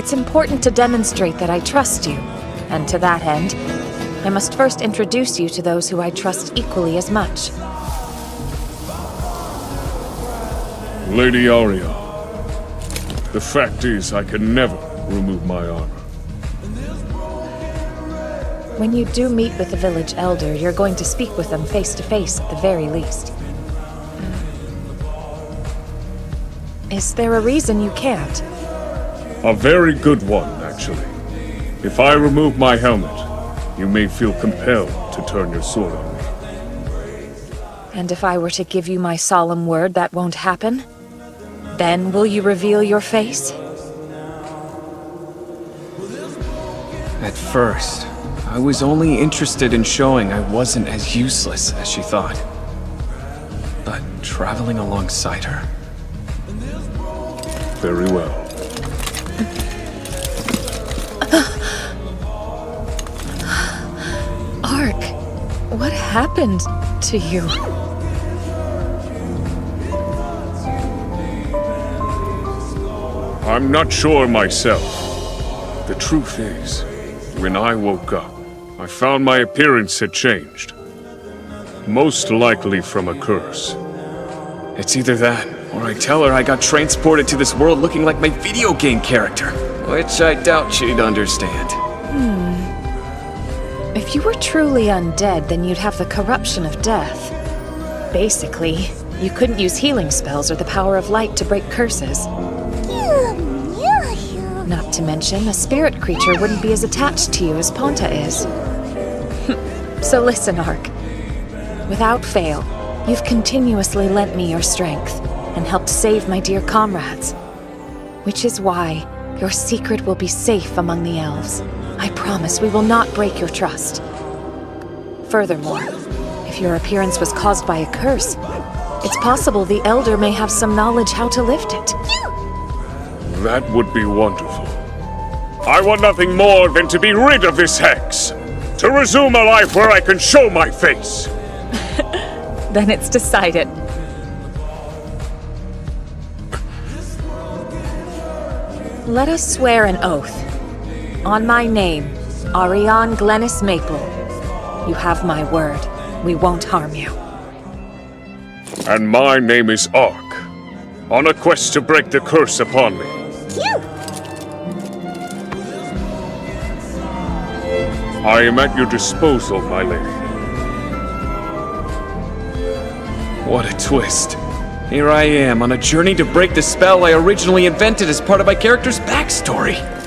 It's important to demonstrate that I trust you, and to that end, I must first introduce you to those who I trust equally as much. Lady Aria, the fact is I can never remove my armor. When you do meet with the village elder, you're going to speak with them face to face at the very least. Is there a reason you can't? A very good one, actually. If I remove my helmet, you may feel compelled to turn your sword on me. And if I were to give you my solemn word that won't happen? Then will you reveal your face? At first, I was only interested in showing I wasn't as useless as she thought. But traveling alongside her... Very well. Happened to you? I'm not sure myself. The truth is, when I woke up, I found my appearance had changed. Most likely from a curse. It's either that, or I tell her I got transported to this world looking like my video game character. Which I doubt she'd understand. Hmm. If you were truly undead, then you'd have the corruption of death. Basically, you couldn't use healing spells or the power of light to break curses. Not to mention, a spirit creature wouldn't be as attached to you as Ponta is. so listen, Arc. Without fail, you've continuously lent me your strength and helped save my dear comrades. Which is why your secret will be safe among the elves. I promise we will not break your trust. Furthermore, if your appearance was caused by a curse, it's possible the Elder may have some knowledge how to lift it. That would be wonderful. I want nothing more than to be rid of this hex. To resume a life where I can show my face. Then it's decided. Let us swear an oath. On my name, Ariane Glenys Maple. You have my word. We won't harm you. And my name is Arc. On a quest to break the curse upon me. I am at your disposal, my lady. What a twist. Here I am, on a journey to break the spell I originally invented as part of my character's backstory.